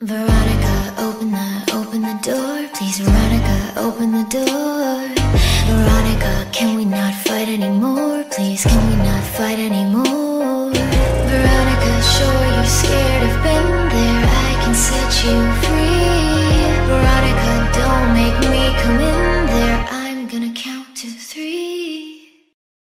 Veronica, open the, open the door Please, Veronica, open the door Veronica, can we not fight anymore? Please, can we not fight anymore? Veronica, sure you're scared of been there I can set you free